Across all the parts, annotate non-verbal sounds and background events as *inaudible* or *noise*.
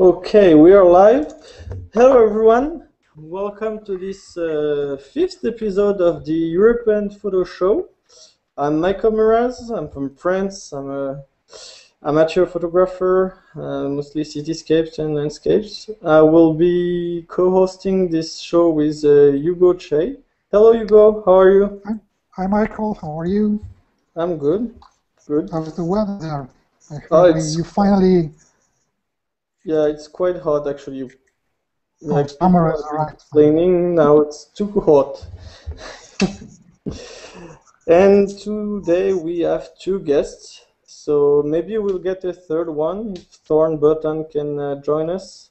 Okay, we are live. Hello, everyone. Welcome to this uh, fifth episode of the European Photo Show. I'm Michael Muraz. I'm from France. I'm a amateur photographer, uh, mostly cityscapes and landscapes. I will be co-hosting this show with uh, Ugo Cei. Hello, Ugo. How are you? Hi, hi, Michael. How are you? I'm good. Good. How's the weather? Oh, it's- you finally Yeah, it's quite hot actually. Like summer people is are right. complaining now it's too hot. *laughs* and today we have two guests, so maybe we'll get a third one if Thorn Burton can uh, join us.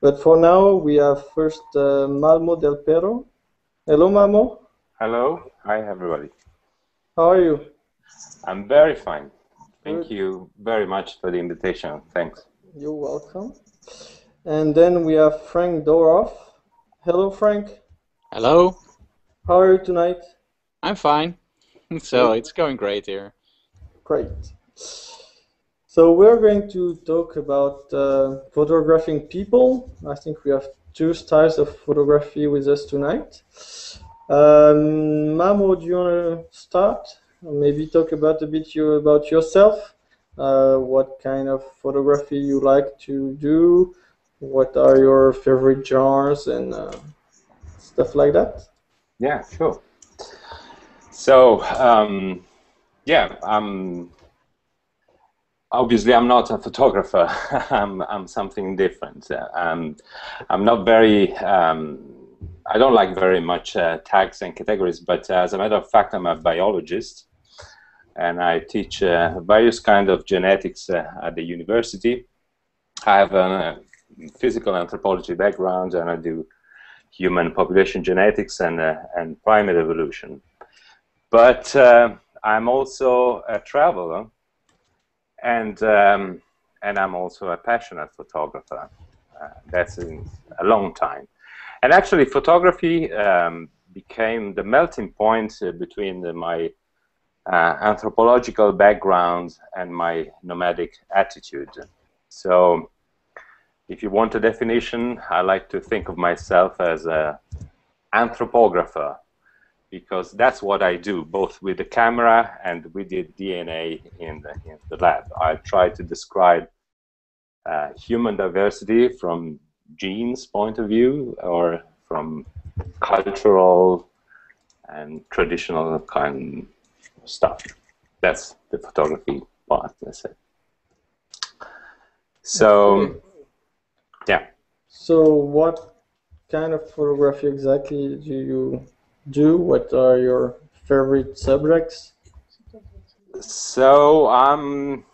But for now, we have first uh, Mamo Delpero. Hello, Mamo. Hello, hi everybody. How are you? I'm very fine. Thank Good. you very much for the invitation. Thanks. You're welcome. And then we have Frank Doorhof. Hello, Frank. Hello, How are you tonight? I'm fine. *laughs* So it's going great here. Great. So we're going to talk about uh, photographing people. I think we have two styles of photography with us tonight. Um, Mamo, do you want to start? Maybe talk about a bit you, about yourself. Uh, what kind of photography you like to do? What are your favorite genres and uh, stuff like that? Yeah, sure. So, um, yeah, I'm obviously I'm not a photographer. *laughs* I'm I'm something different. Um, I'm not very. Um, I don't like very much uh, tags and categories, but as a matter of fact, I'm a biologist, and I teach uh, various kind of genetics uh, at the university. I have a physical anthropology background, and I do human population genetics and uh, and primate evolution. But uh, I'm also a traveler, and um, and I'm also a passionate photographer. Uh, that's a long time, and actually, photography um, became the melting point uh, between the, my uh, anthropological background and my nomadic attitude. So, if you want a definition, I like to think of myself as an anthropographer because that's what I do, both with the camera and with the DNA in the, in the lab. I try to describe uh, human diversity from genes point of view or from cultural and traditional kind stuff. That's the photography part, let's say. So, yeah. So, what kind of photography exactly do you do? What are your favorite subjects? So, um,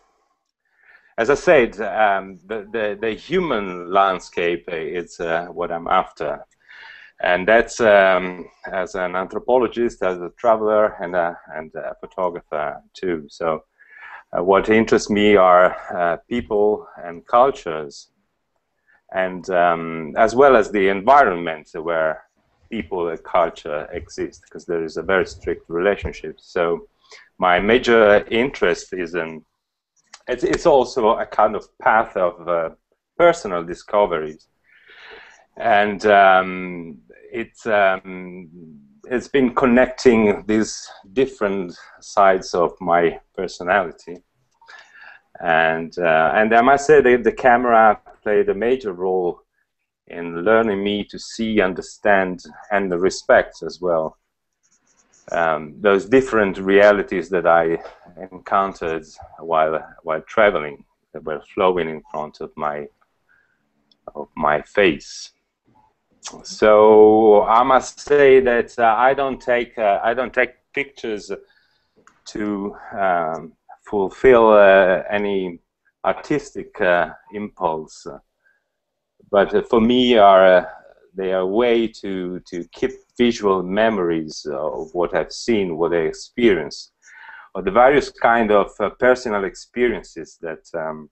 as I said, um, the, the, the human landscape is uh, what I'm after. And that's um, as an anthropologist, as a traveler, and a, and a photographer too. So, uh, what interests me are uh, people and cultures, and um, as well as the environment where people and culture exist, because there is a very strict relationship. So, my major interest is in it's, it's also a kind of path of uh, personal discoveries and um, it's um, it's been connecting these different sides of my personality and uh, and I must say that the camera played a major role in learning me to see, understand, and respect as well um, those different realities that I encountered while while traveling that were flowing in front of my of my face. So I must say that uh, I don't take uh, I don't take pictures to um, fulfill uh, any artistic impulse, but for me are they are a way to to keep visual memories of what I've seen, what I experienced, or the various kind of uh, personal experiences that um,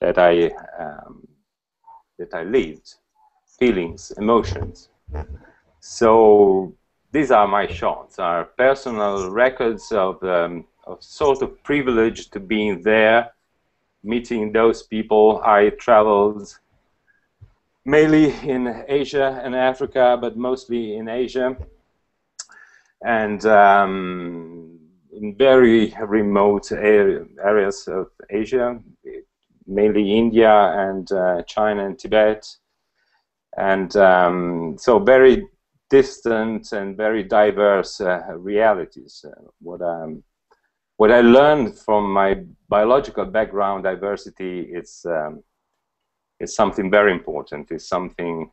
that I um, that I lived, feelings, emotions. So these are my shots, are personal records of um, of sort of privilege to being there, meeting those people. I traveled mainly in Asia and Africa, but mostly in Asia, and um, in very remote areas of Asia, mainly India and uh, China and Tibet, and um, so very distant and very diverse uh, realities. Uh, what um, what I learned from my biological background, diversity, is um, something very important. It's something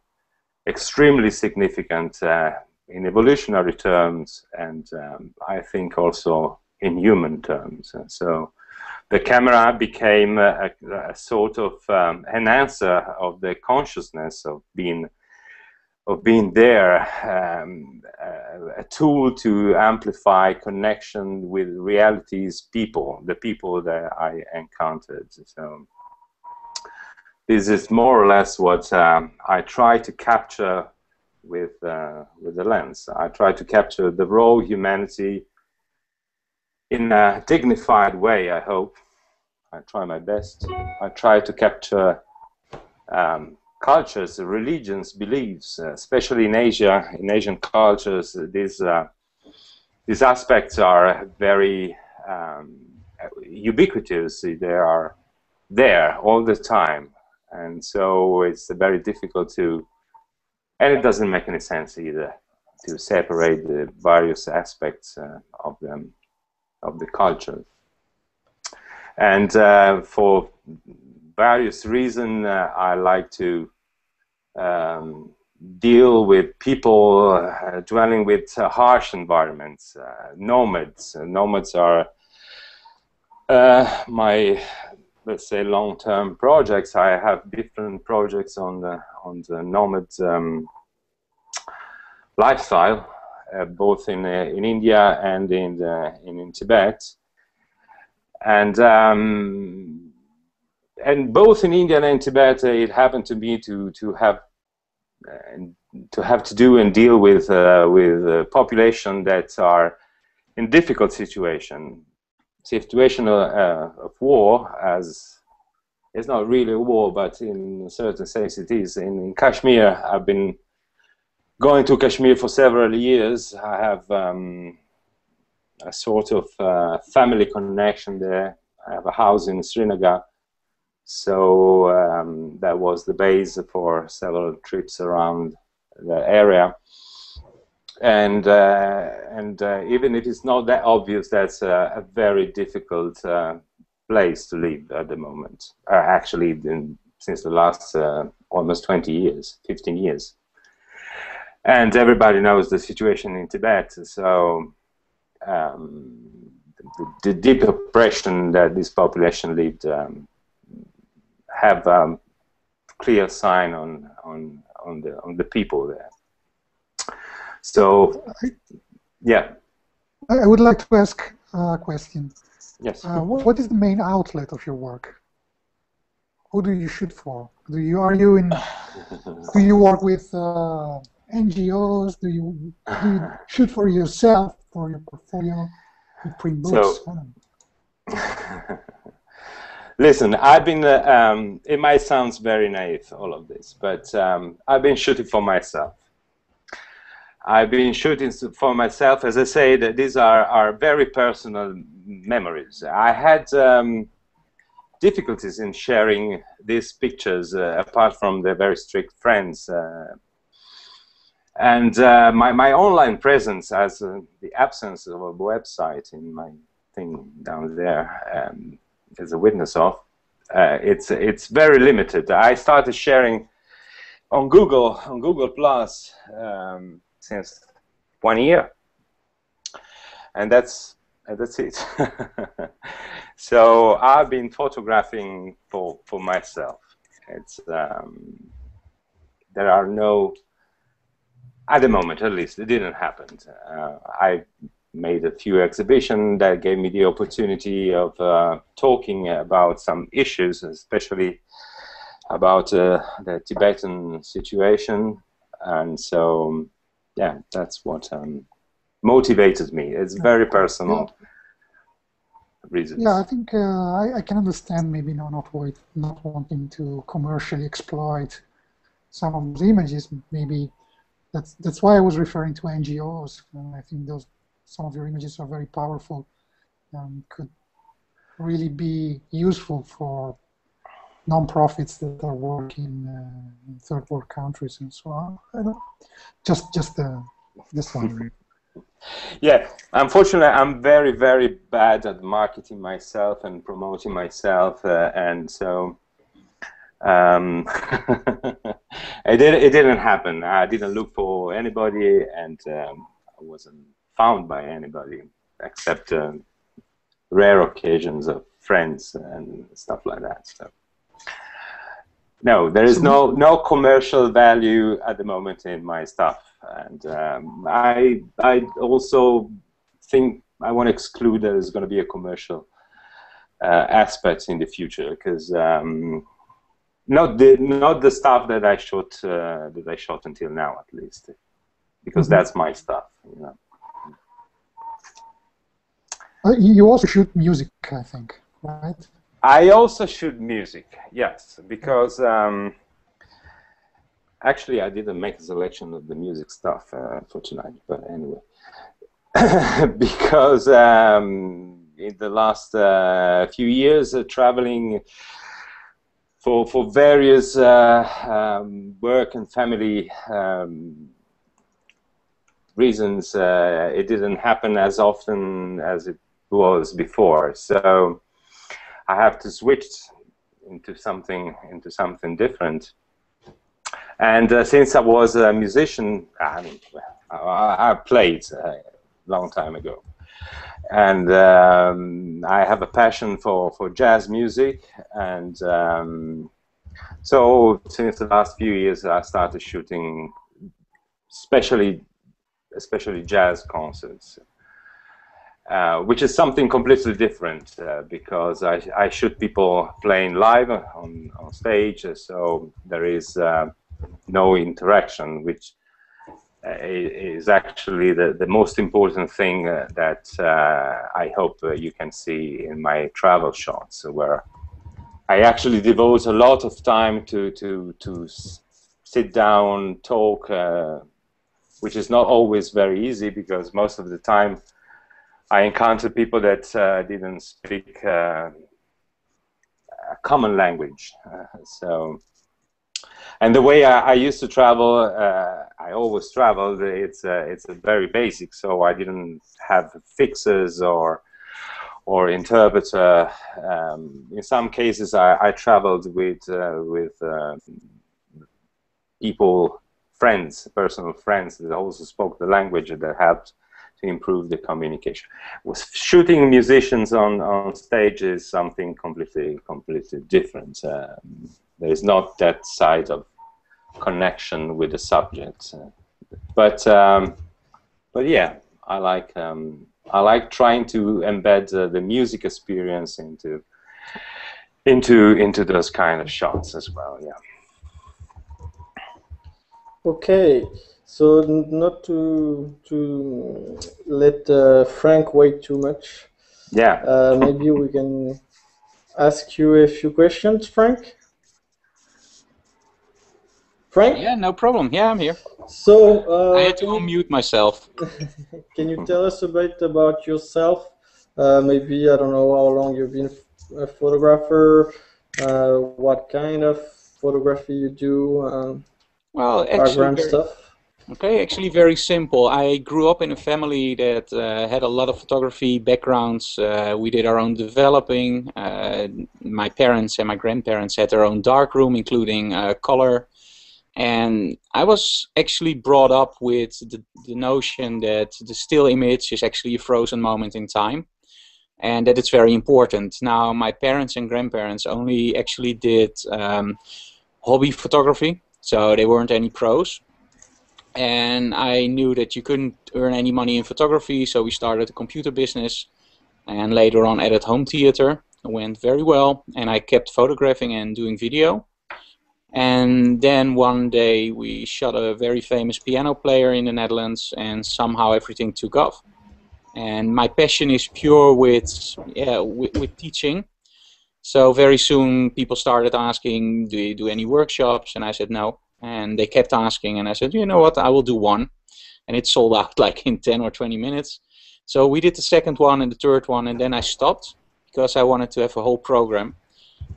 extremely significant uh, in evolutionary terms, and um, I think also in human terms. So the camera became a, a sort of um, enhancer of the consciousness of being of being there, um, uh, a tool to amplify connection with realities, people, the people that I encountered. So this is more or less what um, I try to capture with uh, with the lens. I try to capture the raw humanity in a dignified way. I hope. I try my best. I try to capture um, cultures, religions, beliefs, uh, especially in Asia, in Asian cultures, these uh, these aspects are very um, ubiquitous. They are there all the time, and so it's very difficult to, and it doesn't make any sense either to separate the various aspects uh, of them of the culture. And uh, for various reasons, uh, I like to um, deal with people uh, dwelling with uh, harsh environments, uh, nomads. nomads are uh, my, let's say, long-term projects. I have different projects on the on the nomad um, lifestyle, uh, both in in India and in the, in, in Tibet, and. Um, and both in India and in Tibet, uh, it happened to me to to have uh, to have to do and deal with uh, with population that are in difficult situation, situation of, of war as it's not really a war, but in certain sense it is. In, in, Kashmir, I've been going to Kashmir for several years. I have um, a sort of uh, family connection there. I have a house in Srinagar. So um, that was the base for several trips around the area. And uh, and uh, even if it's not that obvious, that's a, a very difficult uh, place to live at the moment. Uh, actually, in, since the last uh, almost 20 years, 15 years. And everybody knows the situation in Tibet. So um, the, the, deep oppression that this population lived um, have um, clear sign on on on the on the people there. So, yeah. I would like to ask a question. Yes. Uh, what is the main outlet of your work? Who do you shoot for? Do you are you in? *laughs* do you work with uh, NGOs? Do you do you shoot for yourself for your portfolio? You print books. So, *laughs* Listen, I've been, uh, um, it might sound very naive, all of this, but um, I've been shooting for myself. I've been shooting for myself, as I say, that these are, are very personal memories. I had um, difficulties in sharing these pictures, uh, apart from the very strict friends. Uh, and uh, my, my online presence, as uh, the absence of a website in my thing down there, um, is a witness of, uh, it's it's very limited. I started sharing on Google on Google Plus um, since one year, and that's and that's it. *laughs* so I've been photographing for for myself. It's um, there are no at the moment at least it didn't happen. Uh, I made a few exhibitions that gave me the opportunity of uh, talking about some issues, especially about uh, the Tibetan situation. And so, yeah, that's what um, motivated me. It's very personal reasons. Yeah, I think uh, I, I, can understand maybe not not, not wanting to commercially exploit some of the images, maybe that's that's why I was referring to NGOs. And I think those some of your images are very powerful and could really be useful for non-profits that are working uh, in third world countries and so on. Just just uh, just wondering. *laughs* Yeah, unfortunately, I'm very, very bad at marketing myself and promoting myself, uh, and so um, *laughs* it, did, it didn't happen. I didn't look for anybody, and um, I wasn't found by anybody except uh, rare occasions of friends and stuff like that. So. No, there is no no commercial value at the moment in my stuff, and um, I I also think I want to exclude that there is going to be a commercial uh, aspect in the future because um, not the not the stuff that I shot uh, that I shot until now at least because mm -hmm. that's my stuff, you know. Uh, you also shoot music, I think, right? I also shoot music, yes, because um, actually I didn't make a selection of the music stuff uh, for tonight, but anyway, *laughs* because um, in the last uh, few years uh, traveling for for various uh, um, work and family um, reasons, uh, it didn't happen as often as it was before. So I have to switch into something into something different. And uh, since I was a musician, I mean, I, I played a long time ago, and um, I have a passion for for jazz music, and um, so since the last few years, I started shooting, especially especially jazz concerts. Uh, which is something completely different uh, because I, I, shoot people playing live on, on stage, so there is uh, no interaction, which is actually the, the most important thing that I hope you can see in my travel shots, where I actually devote a lot of time to, to, to sit down, talk, which is not always very easy because most of the time I encountered people that uh, didn't speak uh, a common language. Uh, so, and the way I, I used to travel, uh, I always traveled. It's it's very basic. So I didn't have fixes or or interpreter. Um, in some cases, I, I traveled with uh, with uh, people, friends, personal friends that also spoke the language that helped to improve the communication. Was shooting musicians on, on stage is something completely completely different. Um, there is not that side of connection with the subject. But um, but yeah, I like um, I like trying to embed uh, the music experience into into into those kind of shots as well. Yeah. Okay. So not to to let uh, Frank wait too much. Yeah. Uh, maybe we can ask you a few questions, Frank. Frank? Yeah, no problem. Yeah, I'm here. So uh, I had to unmute myself. *laughs* can you tell us a bit about yourself? Uh, maybe I don't know how long you've been a photographer. Uh, what kind of photography you do? Um, well, actually, stuff. Okay, actually very simple. I grew up in a family that uh, had a lot of photography backgrounds. Uh, we did our own developing. Uh, my parents and my grandparents had their own darkroom, including uh, color. And I was actually brought up with the, the notion that the still image is actually a frozen moment in time and that it's very important. Now, my parents and grandparents only actually did um, hobby photography, so they weren't any pros and I knew that you couldn't earn any money in photography, so we started a computer business, and later on added home theater. It went very well, and I kept photographing and doing video. And then one day we shot a very famous piano player in the Netherlands, and somehow everything took off. And my passion is pure with yeah with, with teaching. So very soon people started asking, do you do any workshops? And I said no And they kept asking, and I said, you know what, I will do one. And it sold out *laughs* like in 10 or 20 minutes. So we did the second one and the third one, and then I stopped because I wanted to have a whole program.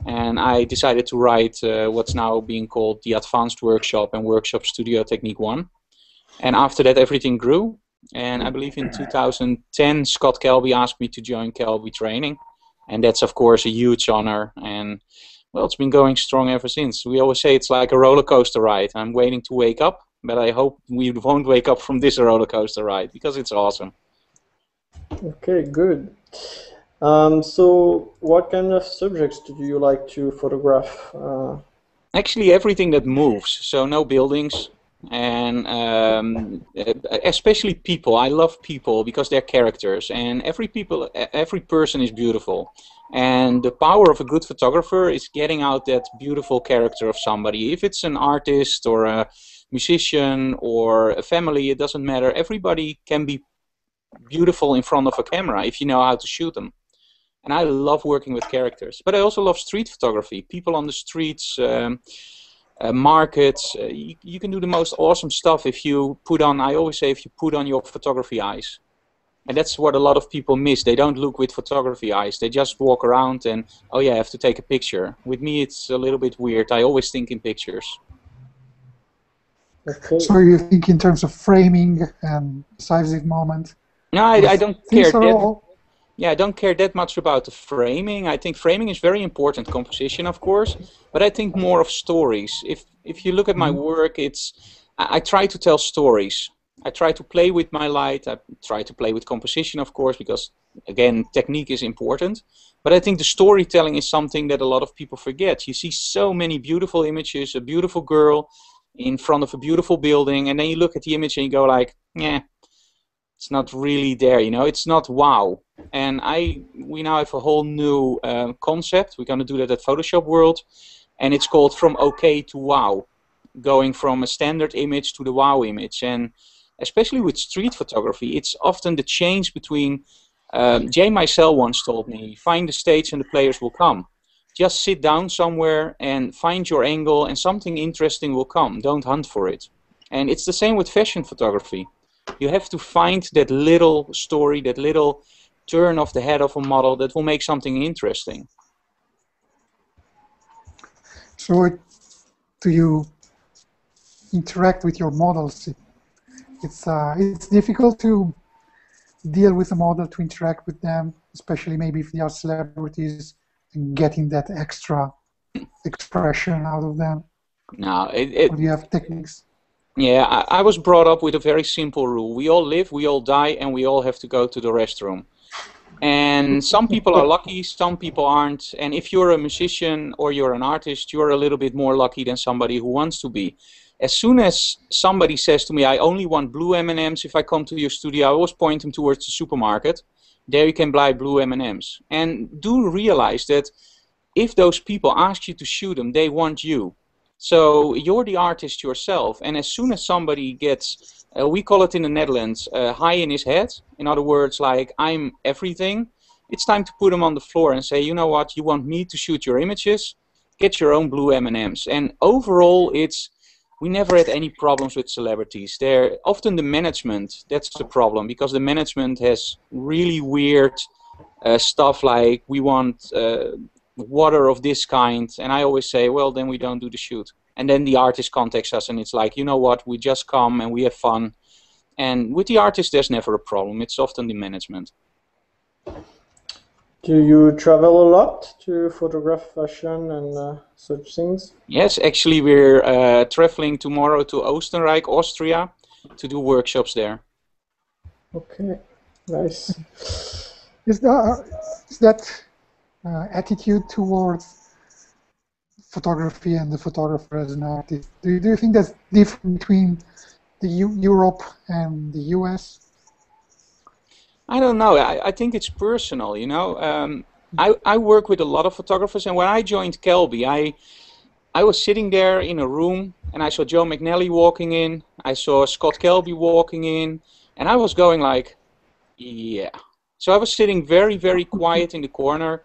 And I decided to write uh, what's now being called the Advanced Workshop and Workshop Studio Technique 1. And after that, everything grew. And I believe in 2010, Scott Kelby asked me to join Kelby Training. And that's, of course, a huge honor. And well, it's been going strong ever since. We always say it's like a roller coaster ride. I'm waiting to wake up, but I hope we won't wake up from this roller coaster ride because it's awesome. Okay, good. Um, so, what kind of subjects do you like to photograph? Uh, Actually, everything that moves. So, no buildings, and um, especially people. I love people because they're characters, and every people, every person is beautiful. And the power of a good photographer is getting out that beautiful character of somebody. If it's an artist or a musician or a family, it doesn't matter. Everybody can be beautiful in front of a camera if you know how to shoot them. And I love working with characters. But I also love street photography. People on the streets, um, uh, markets. Uh, you, you, can do the most awesome stuff if you put on, I always say, if you put on your photography eyes. And that's what a lot of people miss. They don't look with photography eyes. They just walk around and, oh yeah, I have to take a picture. With me, it's a little bit weird. I always think in pictures. Okay. So you think in terms of framing and decisive moment? No, I, I don't care. That, yeah, I don't care that much about the framing. I think framing is very important, composition, of course, but I think more of stories. If if you look at my mm-hmm. work, it's I, I try to tell stories. I try to play with my light. I try to play with composition, of course, because again, technique is important. But I think the storytelling is something that a lot of people forget. You see so many beautiful images, a beautiful girl in front of a beautiful building, and then you look at the image and you go like, yeah, it's not really there you know? It's not wow. And i we now have a whole new uh, concept. We're going to do that at photoshop world and it's called from okay to wow going from a standard image to the wow image. And especially with street photography it's often the change between um, jay Maisel once told me find the stage and the players will come. Just sit down somewhere and find your angle and something interesting will come. Don't hunt for it. And it's the same with fashion photography you have to find that little story, that little turn of the head of a model that will make something interesting. So, it, do you interact with your models? It, it's uh, it's difficult to deal with a model to interact with them, especially maybe if they are celebrities, and getting that extra expression out of them. No, it, it, do you have techniques? Yeah, I, I, was brought up with a very simple rule. We all live, we all die, and we all have to go to the restroom. And some people are lucky, some people aren't. And if you're a musician or you're an artist, you're a little bit more lucky than somebody who wants to be. As soon as somebody says to me, I only want blue M&Ms if I come to your studio, I always point them towards the supermarket. There you can buy blue M&Ms. And do realize that if those people ask you to shoot them, they want you. So you're the artist yourself, and as soon as somebody gets, uh, we call it in the Netherlands, uh, high in his head, in other words, like I'm everything, it's time to put him on the floor and say, you know what, you want me to shoot your images, get your own blue M&Ms. And overall, it's we never had any problems with celebrities. They're often the management that's the problem because the management has really weird uh, stuff like we want uh, water of this kind and i always say well then we don't do the shoot. And then the artist contacts us and it's like you know what? We just come and we have fun. And with the artist there's never a problem. It's often the management. Do you travel a lot to photograph fashion and uh, such things? Yes actually we're uh, traveling tomorrow to Österreich Austria to do workshops there. Okay nice. Is that, is that uh, attitude towards photography and the photographer as an artist? Do you, do you think that's different between the U Europe and the US? I don't know. I, I think it's personal, you know. Um, I, I work with a lot of photographers, and when I joined Kelby, I I was sitting there in a room, and I saw Joe McNally walking in. I saw Scott Kelby walking in, and I was going like, yeah, so I was sitting very, very quiet in the corner,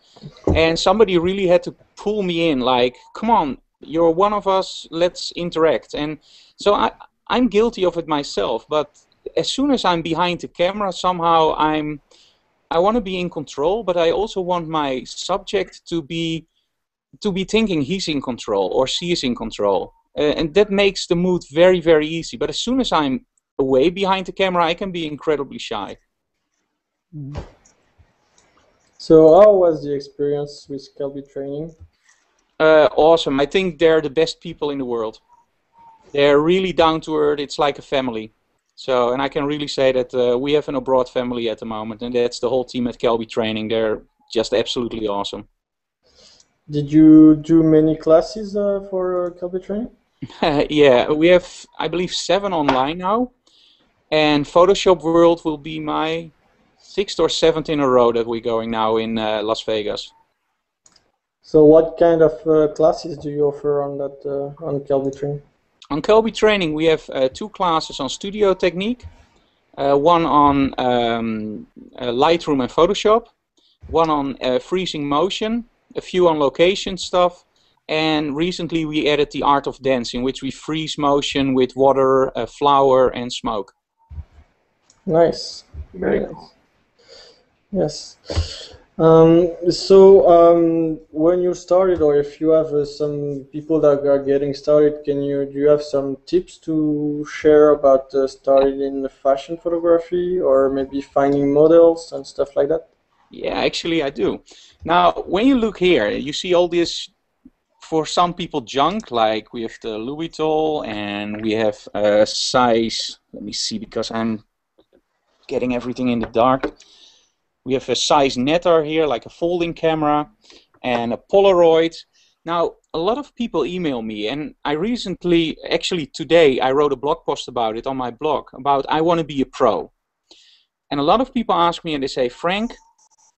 and somebody really had to pull me in. Like, come on, You're one of us. Let's interact. And so I, I'm guilty of it myself. But as soon as I'm behind the camera, somehow I'm, I want to be in control, but I also want my subject to be, to be thinking he's in control or she is in control. Uh, and that makes the mood very, very easy. But as soon as I'm away behind the camera, I can be incredibly shy. Mhm. So how was the experience with Kelby training? Uh, awesome. I think they're the best people in the world. They're really down to earth. It's like a family. So, and I can really say that uh, we have an abroad family at the moment, and that's the whole team at Kelby Training. They're just absolutely awesome. Did you do many classes uh, for uh, Kelby training? *laughs* yeah, we have, I believe, seven online now, and Photoshop World will be my sixth or seventh in a row that we're going now in uh, Las Vegas. So what kind of uh, classes do you offer on that uh, on Kelby training? On Kelby Training, we have uh, two classes on studio technique, uh, one on um, uh, Lightroom and Photoshop, one on uh, freezing motion, a few on location stuff, and recently we added the art of dance, in which we freeze motion with water, uh, flour, and smoke. Nice. Very Nice. cool. Yes. Um, so um, when you started, or if you have uh, some people that are getting started, can you do you have some tips to share about uh, starting in fashion photography, or maybe finding models and stuff like that? Yeah, actually I do. Now, when you look here, you see all this, for some people, junk, like we have the Louis Vuitton and we have a Zeiss, let me see, because I'm getting everything in the dark. We have a Zeiss Nettar here, like a folding camera, and a Polaroid. Now, a lot of people email me, and I recently, actually today, I wrote a blog post about it on my blog, about I want to be a pro. And a lot of people ask me and they say, Frank,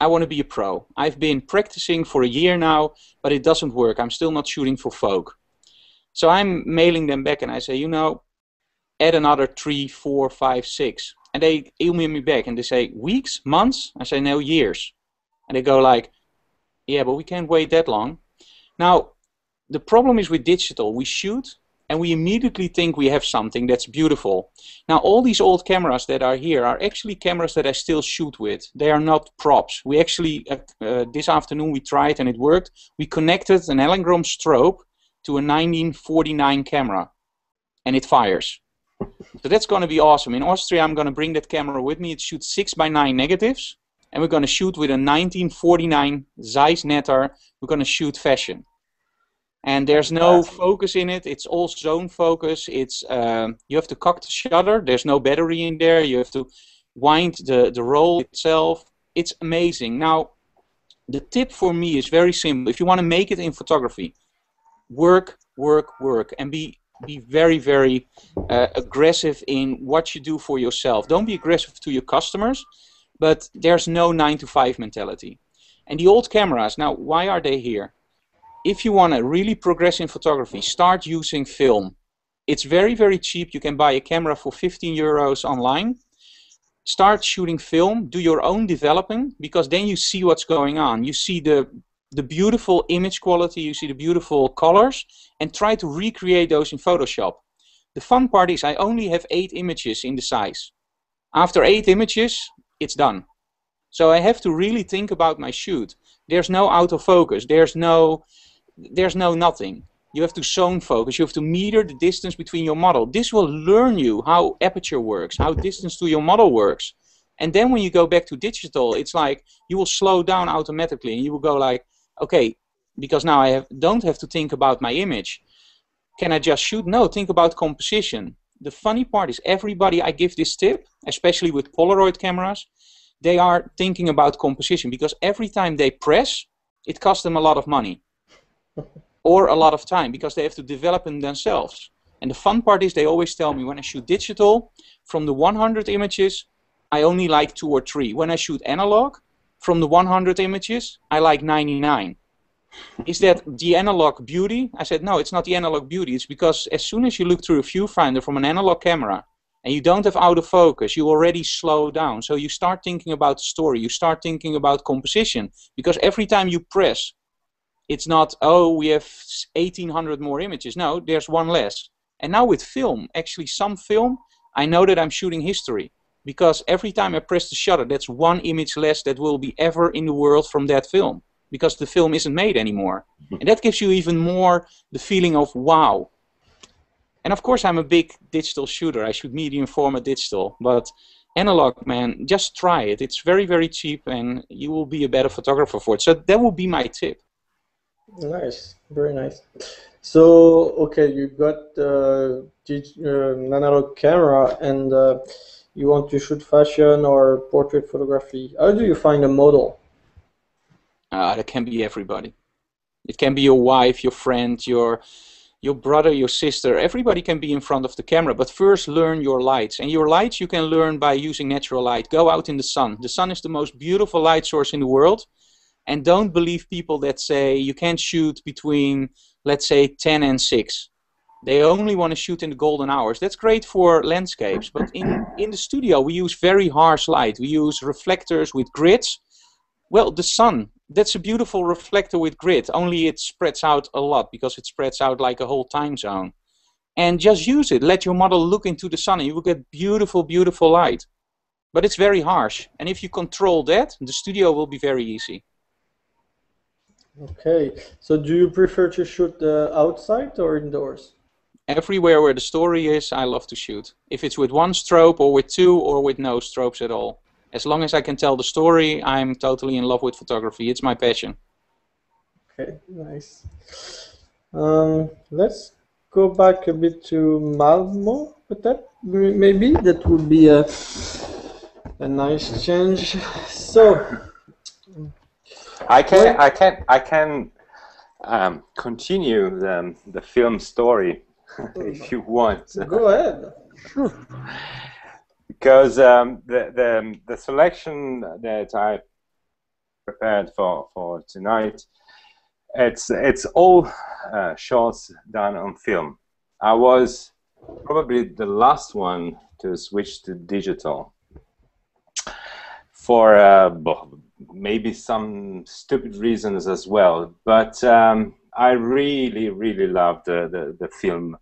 I want to be a pro. I've been practicing for a year now, but it doesn't work. I'm still not shooting for Vogue. So I'm mailing them back and I say, you know, add another three, four, five, six. And they email me back and they say, weeks, months? I say, no, years. And they go like, yeah, but we can't wait that long. Now, the problem is with digital. We shoot and we immediately think we have something that's beautiful. Now, all these old cameras that are here are actually cameras that I still shoot with. They are not props. We actually, uh, uh, this afternoon we tried and it worked. We connected an Elinchrom strobe to a 1949 camera and it fires. So that's going to be awesome. In Austria, I'm going to bring that camera with me. It shoots 6 by 9 negatives and we're going to shoot with a 1949 Zeiss Nettar. We're going to shoot fashion and there's no focus in it. It's all zone focus. It's um, you have to cock the shutter. There's no battery in there. You have to wind the the roll itself. It's amazing. Now, the tip for me is very simple. If you want to make it in photography, work, work, work, and be be very very uh, aggressive in what you do for yourself. Don't be aggressive to your customers, but there's no nine to five mentality. And the old cameras. Now, why are they here? if you want to really progress in photography, start using film. It's very, very cheap. You can buy a camera for 15 euros online. Start shooting film, do your own developing, because then you see what's going on. You see the, the beautiful image quality, you see the beautiful colors, and try to recreate those in Photoshop. The fun part is I only have eight images in the Zeiss. After eight images, it's done. So I have to really think about my shoot. There's no autofocus. There's no there's no nothing. You have to zone focus. You have to meter the distance between your model. This will learn you how aperture works, how distance to your model works. And then when you go back to digital, it's like you will slow down automatically and you will go like, okay, because now I have, don't have to think about my image. Can I just shoot? No, think about composition. The funny part is everybody I give this tip, especially with Polaroid cameras, they are thinking about composition because every time they press, it costs them a lot of money *laughs* or a lot of time because they have to develop them themselves. And the fun part is they always tell me when I shoot digital, from the 100 images, I only like two or three. When I shoot analog, from the 100 images, I like 99. Is that the analog beauty? I said, no, it's not the analog beauty. It's because as soon as you look through a viewfinder from an analog camera and you don't have autofocus, you already slow down. So you start thinking about the story. You start thinking about composition because every time you press, It's not, oh, we have 1800 more images. No, there's one less. And now with film, actually some film, I know that I'm shooting history because every time I press the shutter, that's one image less that will be ever in the world from that film because the film isn't made anymore. And that gives you even more the feeling of wow. And of course, I'm a big digital shooter. I shoot medium format digital, but analog, man, just try it. It's very, very cheap, and you will be a better photographer for it. So that will be my tip. Nice, very nice. So, okay, you got uh, uh, an analog camera, and uh, you want to shoot fashion or portrait photography. How do you find a model? Uh, that can be everybody. It can be your wife, your friend, your your brother, your sister. Everybody can be in front of the camera, but first learn your lights. And your lights you can learn by using natural light. Go out in the sun. The sun is the most beautiful light source in the world. And don't believe people that say you can't shoot between, let's say, 10 and 6. They only want to shoot in the golden hours. That's great for landscapes, but in, in the studio we use very harsh light. We use reflectors with grids. Well, the sun, that's a beautiful reflector with grid, only it spreads out a lot because it spreads out like a whole time zone. And just use it. Let your model look into the sun and you will get beautiful, beautiful light. But it's very harsh. And if you control that, the studio will be very easy. Okay. So do you prefer to shoot uh, outside or indoors? Everywhere where the story is, I love to shoot. If it's with one strobe or with two or with no strobes at all as long as I can tell the story, I'm totally in love with photography. It's my passion. Okay, nice. Um, let's go back a bit to Mamo, but that maybe that would be a a nice change. So, I can I can I can um, continue the the film story *laughs* if you want. Go ahead. *laughs* because um, the, the the selection that I prepared for for tonight, it's it's all uh, shots done on film. I was probably the last one to switch to digital for uh, maybe some stupid reasons as well. But um, I really, really love the, the, the film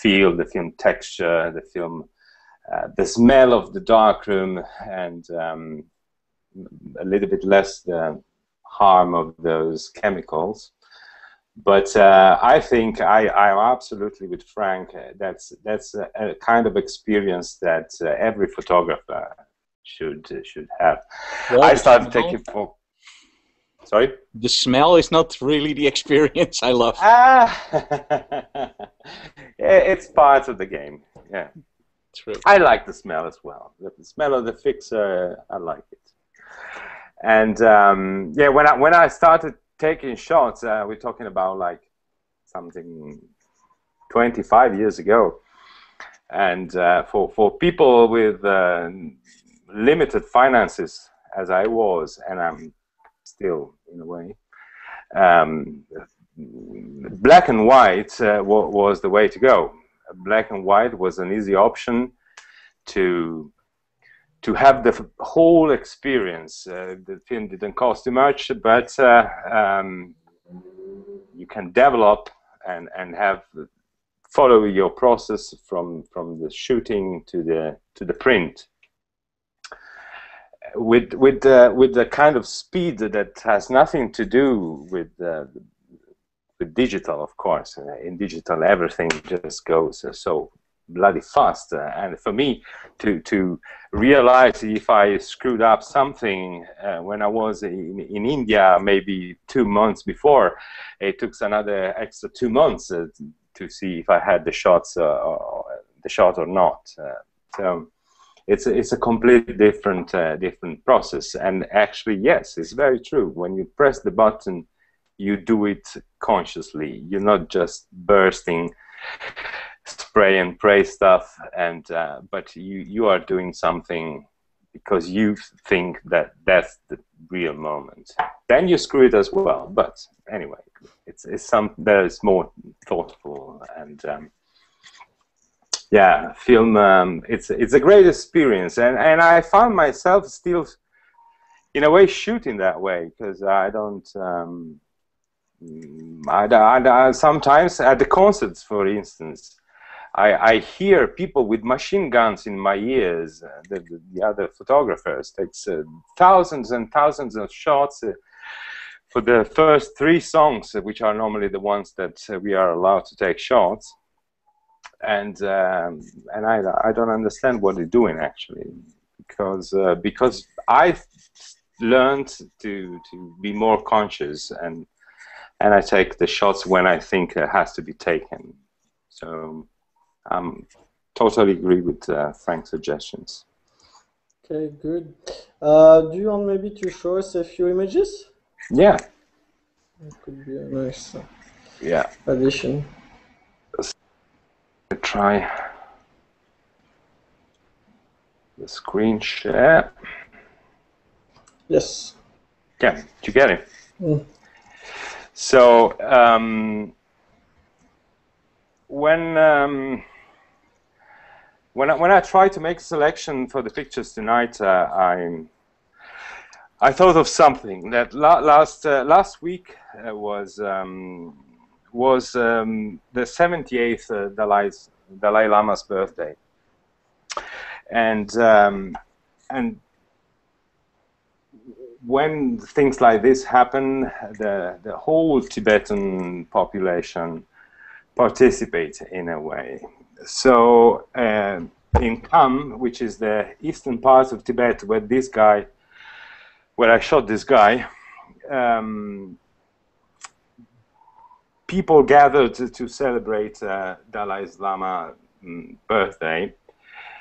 feel, the film texture, the film uh, the smell of the dark room and um, a little bit less the harm of those chemicals. But uh, I think I, I'm absolutely with Frank. That's that's a, a, kind of experience that uh, every photographer should should have. Well, I started taking for. Sorry. The smell is not really the *laughs* experience I love. Ah, *laughs* it's part of the game. Yeah. True. I like the smell as well. The smell of the fixer, I like it. And um, yeah, when I when I started taking shots, uh, we're talking about like something 25 years ago. And uh, for for people with uh, limited finances, as I was, and I'm still in a way, um, black and white uh, was the way to go. Black and white was an easy option to to have the whole experience. Uh, the film didn't cost too much, but uh, um, you can develop and and have follow your process from from the shooting to the to the print with with uh, with the kind of speed that has nothing to do with uh, with digital, of course. Uh, in digital, everything just goes uh, so bloody fast. Uh, and for me to to realize if I screwed up something uh, when I was in, in India, maybe two months before, it took another extra two months uh, to see if I had the shots, uh, the shot or not. so it's a, it's a completely different different process. And actually, yes, it's very true. When you press the button you do it consciously. You're not just bursting spray and pray stuff, and uh, but you you are doing something because you think that that's the real moment. Then you screw it as well. But anyway, it's it's some there's more thoughtful and. Um, yeah, film. Um, it's it's a great experience, and and I found myself still, in a way, shooting that way because I don't. Um, mm, I, I, I, sometimes at the concerts, for instance, I, I, hear people with machine guns in my ears. Uh, the, the, other photographers takes uh, thousands and thousands of shots uh, for the first three songs, uh, which are normally the ones that uh, we are allowed to take shots. And um, and I I don't understand what they're doing actually, because uh, because I learned to to be more conscious and and I take the shots when I think it has to be taken. So I'm totally agree with uh, Frank's suggestions. Okay, good. Uh, do you want maybe to show us a few images? Yeah. It could be a nice yeah addition. Try the screen share. Yes. Yeah, you get it? Mm. So um, when um, when I, when I try to make a selection for the pictures tonight, uh, I I thought of something that la last uh, last week uh, was um, was um, the 78th uh, Dalai Dalai Lama's birthday, and um, and when things like this happen, the the whole Tibetan population participates in a way. So uh, in Kham, which is the eastern part of Tibet, where this guy, where I shot this guy, um, people gathered to, to celebrate uh, Dalai Lama's um, birthday,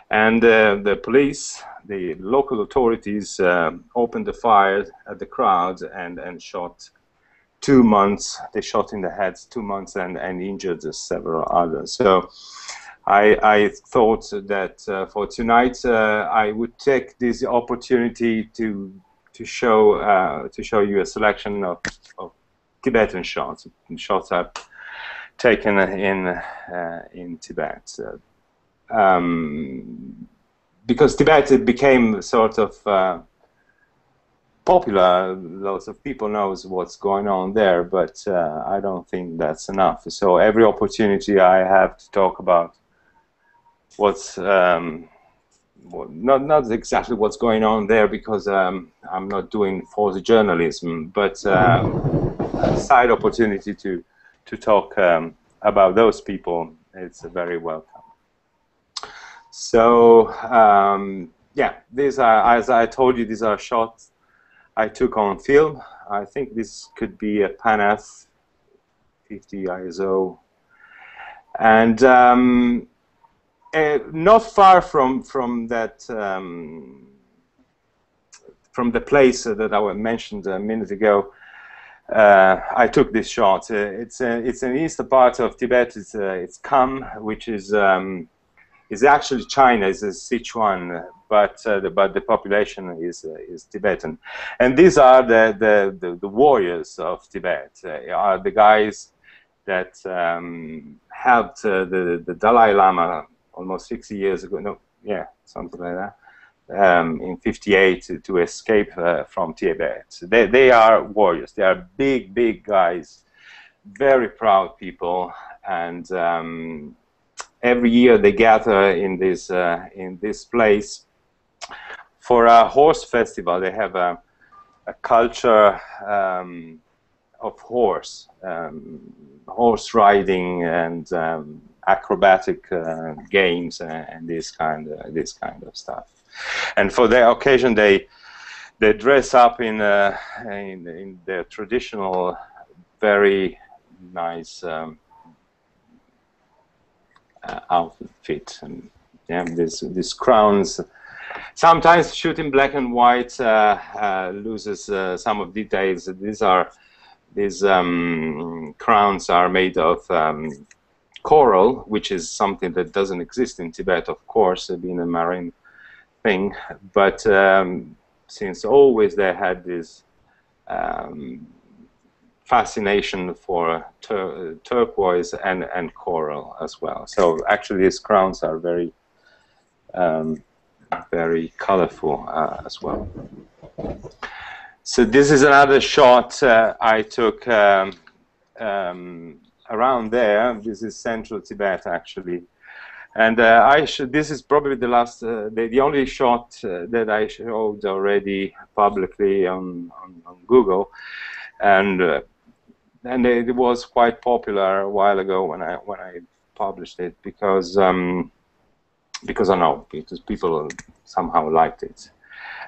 and uh, the police, the local authorities, uh, opened the fire at the crowd and and shot two months. They shot in the heads two months and and injured several others. So I, I thought that uh, for tonight uh, I would take this opportunity to to show uh, to show you a selection of, of Tibetan shots, shots I've taken in uh, in Tibet. Um, because Tibet it became sort of uh, popular. Lots of people knows what's going on there, but uh, I don't think that's enough. So every opportunity I have to talk about what's um, not not exactly what's going on there because um, I'm not doing photojournalism, but a side opportunity to to talk um, about those people. It's very welcome. So um, yeah, these are as I told you, these are shots I took on film. I think this could be a Pan F 50 ISO, and um, uh, not far from from that um, from the place that I mentioned a minute ago. Uh, I took this shot. Uh, it's a, it's an eastern part of Tibet. It's uh, it's Kham, which is um, is actually China. It's Sichuan, but uh, the, but the population is uh, is Tibetan, and these are the the, the, the warriors of Tibet. are the guys that um, helped the the Dalai Lama almost 60 years ago. No, yeah, something like that. Um, in 58 to, to escape uh, from Tibet. They, they are warriors. They are big, big guys, very proud people, and um, every year they gather in this uh, in this place for a horse festival. They have a, a culture um, of horse, um, horse riding, and um, acrobatic uh, games and, and, this kind of this kind of stuff. And for the occasion, they they dress up in uh, in, in their traditional, very nice um, uh, outfit and yeah, this these crowns. Sometimes shooting black and white uh, uh, loses uh, some of details. These are these um, crowns are made of um, coral, which is something that doesn't exist in Tibet, of course, being a marine thing. But um, since always they had this um, fascination for tur turquoise and, and coral as well. So actually these crowns are very, um, very colorful uh, as well. So this is another shot uh, I took um, um, around there. This is central Tibet, actually. And uh, I this is probably the last, uh, the, the only shot uh, that I showed already publicly on, on, on Google. And and it was quite popular a while ago when I when I published it because um, because I know because people somehow liked it,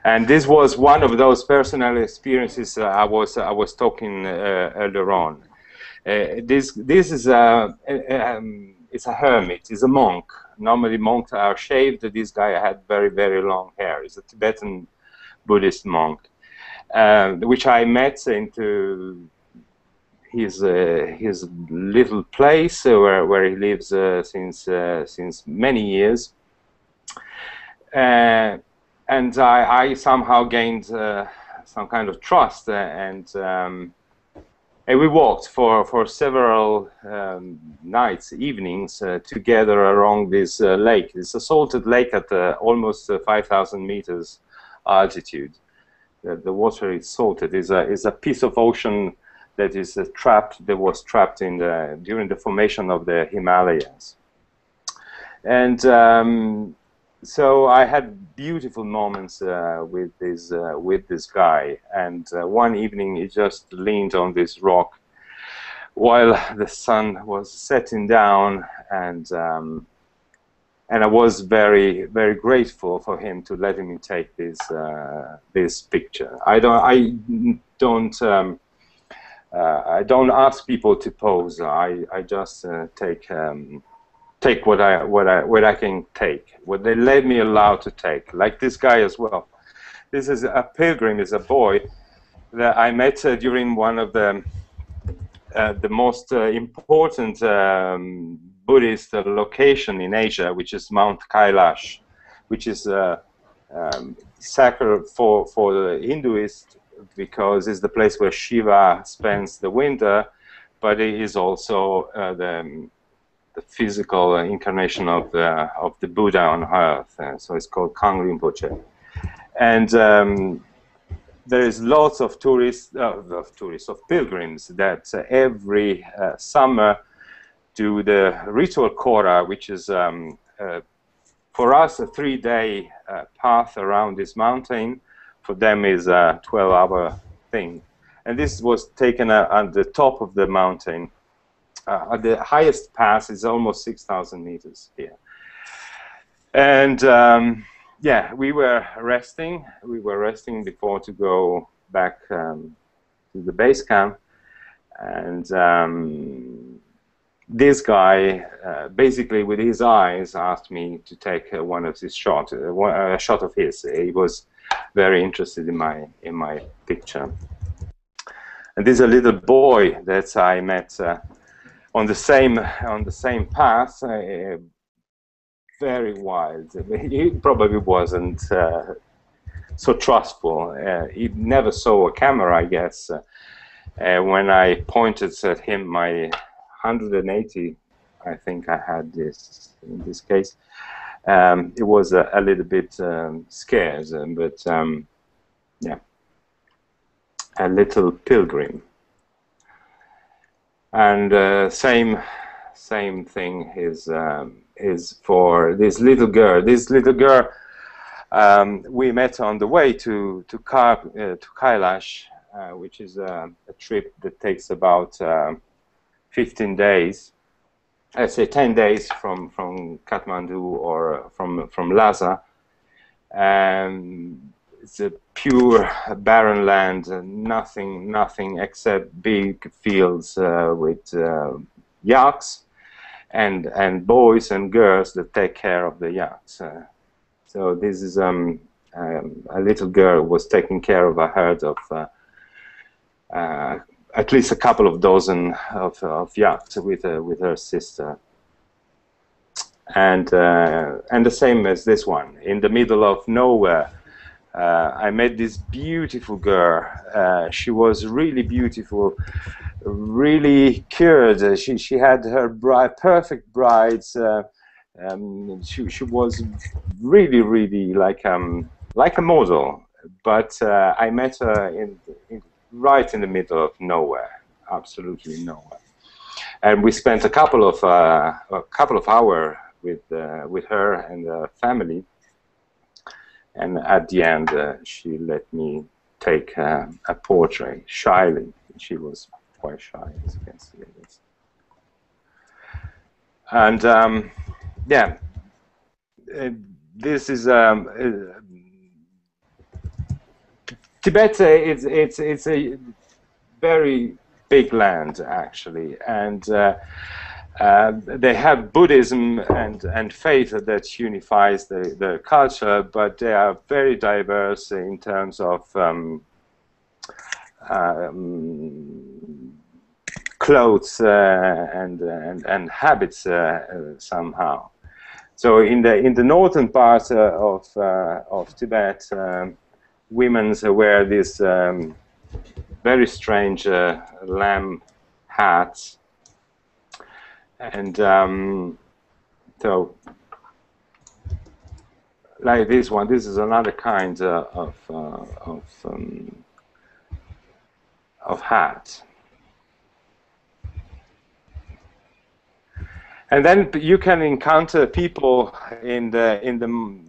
and this was one of those personal experiences I was I was talking uh, earlier on. Uh, this this is a, um, it's a hermit, it's a monk. Normally monks are shaved. This guy had very very long hair. He's a Tibetan Buddhist monk, uh, which I met into his uh, his little place uh, where where he lives uh, since since many years, and I, I somehow gained some kind of trust and. Um, and we walked for, for several um, nights, evenings, uh, together along this uh, lake. It's a salted lake at uh, almost 5,000 meters altitude. The, the, water is salted. It's a, it's a piece of ocean that is uh, trapped, that was trapped in the, during the formation of the Himalayas. And um, so I had beautiful moments uh, with this uh, with this guy. And uh, one evening, he just leaned on this rock while the sun was setting down, and um, and I was very very grateful for him to let me take this uh, this picture. I don't I don't. Um, uh, I don't ask people to pose. I, I just uh, take um, take what I what I what I can take. What they let me allow to take. Like this guy as well. This is a pilgrim. Is a boy that I met uh, during one of the uh, the most uh, important um, Buddhist location in Asia, which is Mount Kailash, which is uh, um, sacred for for the Hinduist because it's the place where Shiva spends the winter, but it is also uh, the, the physical incarnation of the of the Buddha on earth. Uh, so it's called Kang Rinpoche, and um, there is lots of tourists, uh, of tourists, of pilgrims that uh, every summer do the ritual kora, which is um, for us a three-day path around this mountain for them is a 12 hour thing. And this was taken at the top of the mountain. Uh, the highest pass is almost 6,000 meters here. And um, yeah, we were resting. We were resting before to go back um, to the base camp. And um, this guy, uh, basically with his eyes, asked me to take uh, one of his shots, uh, a shot of his. He was very interested in my in my picture. And this is a little boy that I met uh, on the same on the same path. Uh, very wild. *laughs* He probably wasn't uh, so trustful. Uh, he never saw a camera, I guess. Uh, when I pointed at him my 180, I think I had this in this case um, it was a, a little bit um, scarce, um, but um, yeah, a little pilgrim. And uh, same same thing is um, is for this little girl. This little girl um, we met on the way to to, Ka uh, to Kailash, uh, which is a, a, trip that takes about uh, 15 days let's say 10 days from, from Kathmandu or from, from Lhasa. And it's a pure barren land, nothing, nothing except big fields uh, with uh, yaks and, and boys and girls that take care of the yaks. Uh, so this is um, um, a little girl was taking care of a herd of uh, uh, at least a couple of dozen of, of yachts with uh, with her sister, and uh, and the same as this one in the middle of nowhere. Uh, I met this beautiful girl. Uh, she was really beautiful, really cured. She she had her bride, perfect brides. Uh, um, she she was really really like um like a model. But uh, I met her in, in right in the middle of nowhere, absolutely nowhere. and we spent a couple of uh, a couple of hours with uh, with her and the family. And at the end, uh, she let me take uh, a portrait shyly. She was quite shy, as you can see. And um, yeah, uh, this is um, Tibet. It's it's it's a very big land actually, and uh, uh, they have Buddhism and, and faith that unifies the, the culture, but they are very diverse in terms of um, um, clothes uh, and, and, and habits uh, uh somehow. So in the in the northern part uh, of of Tibet, um, women wear these um, very strange lamb hats and um, so like this one this is another kind uh, of uh, of um, of hat. And then you can encounter people in the in the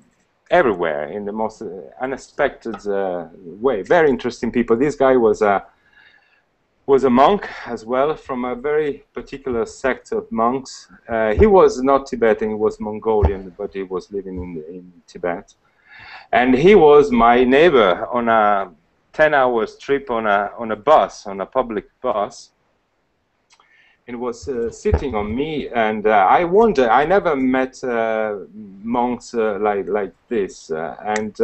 everywhere in the most unexpected uh, way. Very interesting people. This guy was a was a monk as well from a very particular sect of monks. Uh, he was not Tibetan, he was Mongolian, but he was living in, in Tibet. And he was my neighbor on a 10 hours trip on a, on a bus, on a public bus. And was uh, sitting on me, and uh, I wonder, I never met uh, monks uh, like, like this. Uh, and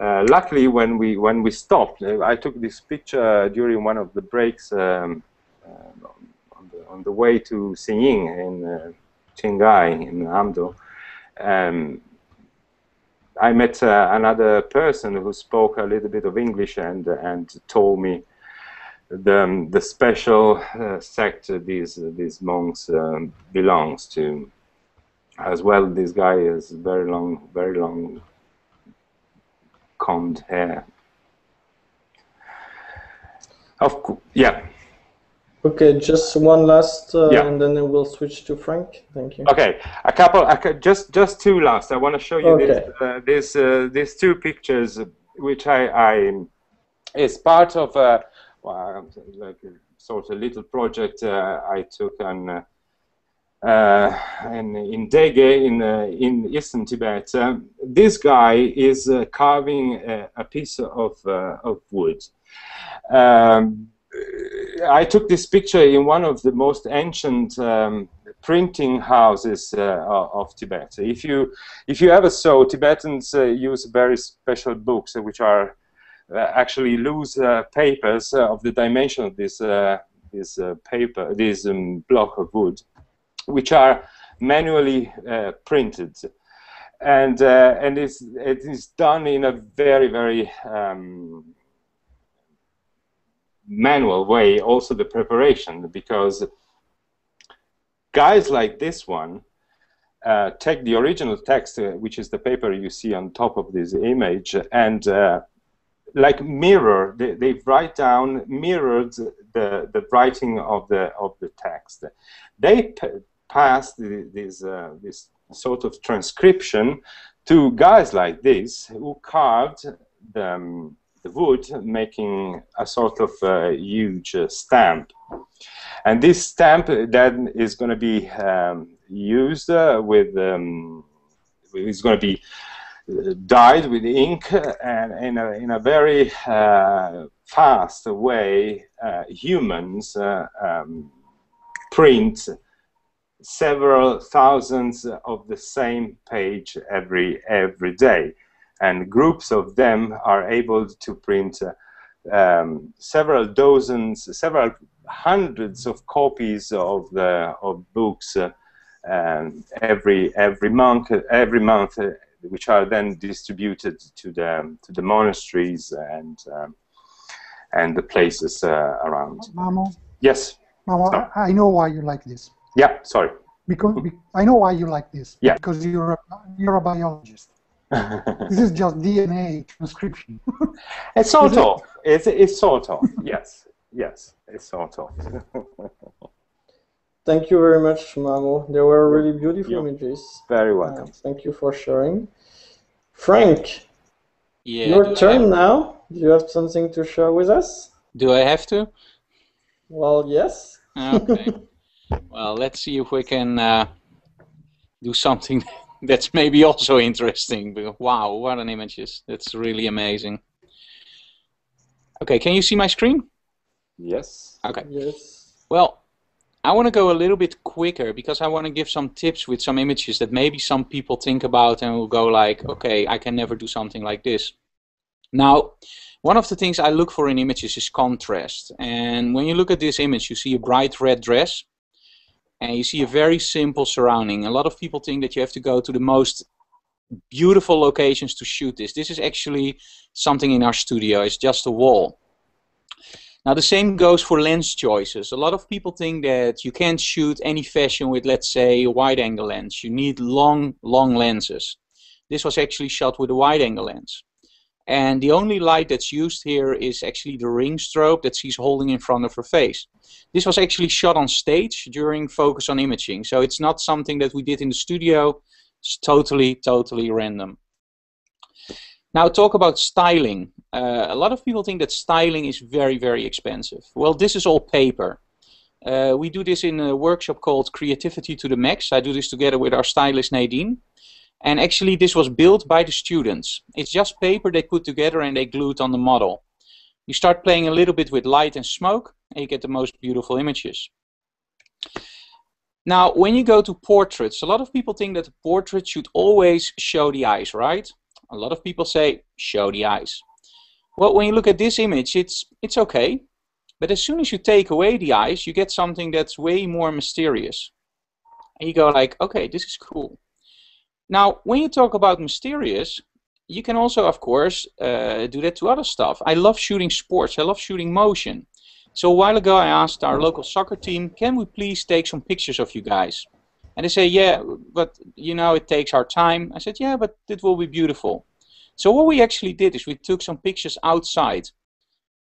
uh, luckily, when we when we stopped, uh, I took this picture during one of the breaks um, uh, on, the, on the way to Xining in uh, Qinghai in Amdo. Um, I met uh, another person who spoke a little bit of English and and told me the um, the special uh, sect these these monks um, belongs to. As well, this guy is very long, very long combed hair. Of course, yeah. Okay, just one last, uh, yeah. and then we'll switch to Frank. Thank you. Okay, a couple, a, just just two last. I want to show you okay. this, uh, this uh, these two pictures, which I, I is part of a well, like a sort of little project uh, I took on uh, uh, in, Dege in, uh, in eastern Tibet. Um, this guy is uh, carving a, a, piece of, uh, of wood. Um, I took this picture in one of the most ancient um, printing houses uh, of Tibet. If you, if you ever saw, Tibetans uh, use very special books which are actually loose papers of the dimension of this, this paper, this um, block of wood which are manually uh, printed. And, uh, and it's, it is done in a very, very um, manual way, also the preparation, because guys like this one uh, take the original text, uh, which is the paper you see on top of this image, and uh, like mirror, they, they write down, mirrored the, the writing of the, of the text. They pass this, uh, this sort of transcription to guys like this who carved the, um, the wood, making a sort of uh, huge uh, stamp. And this stamp then is going to be um, used uh, with, um, it's going to be uh, dyed with ink and in a, in a very uh, fast way, humans um, print several thousands of the same page every every day. And groups of them are able to print uh, um, several dozens several hundreds of copies of the of books uh, um, every every month every month uh, which are then distributed to the to the monasteries and um, and the places uh, around. Mamo? yes. Mamo, I know why you like this yeah, sorry. Because I know why you like this. Yeah. Because you're a, you're a biologist. *laughs* this is just DNA transcription. *laughs* it's sort of. It's, it's sort of. yes. Yes. It's sort of. *laughs* Thank you very much, Mamo. They were really beautiful You're images. Very Uh, welcome. thank you for sharing. Frank, Yeah. your turn have- now. Do you have something to share with us? Do I have to? Well, yes. Okay. Well, let's see if we can uh, do something *laughs* that's maybe also interesting. Wow, what an images! That's really amazing. Okay, can you see my screen? Yes. Okay. Yes. Well, I want to go a little bit quicker because I want to give some tips with some images that maybe some people think about and will go like, okay, I can never do something like this. Now, one of the things I look for in images is contrast. And when you look at this image, you see a bright red dress and you see a very simple surrounding. A lot of people think that you have to go to the most beautiful locations to shoot this. This is actually something in our studio. It's just a wall. Now the same goes for lens choices. A lot of people think that you can't shoot any fashion with, let's say, a wide angle lens. You need long, long lenses. This was actually shot with a wide angle lens. And the only light that's used here is actually the ring strobe that she's holding in front of her face. This was actually shot on stage during Focus on Imaging. So it's not something that we did in the studio. It's totally, totally random. Now talk about styling. Uh, a lot of people think that styling is very, very expensive. Well, this is all paper. Uh, we do this in a workshop called Creativity to the Max. I do this together with our stylist Nadine. And actually this was built by the students. It's just paper they put together and they glued on the model. You start playing a little bit with light and smoke and you get the most beautiful images. Now, when you go to portraits, a lot of people think that the portrait should always show the eyes, right? A lot of people say, show the eyes. Well, when you look at this image, it's, it's okay. But as soon as you take away the eyes, you get something that's way more mysterious. And you go like, okay, this is cool. Now, when you talk about mysterious, you can also, of course, uh, do that to other stuff. I love shooting sports. I love shooting motion. So a while ago, I asked our local soccer team, can we please take some pictures of you guys? And they say, yeah, but you know, it takes our time. I said, yeah, but it will be beautiful. So what we actually did is we took some pictures outside.